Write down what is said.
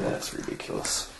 That's ridiculous.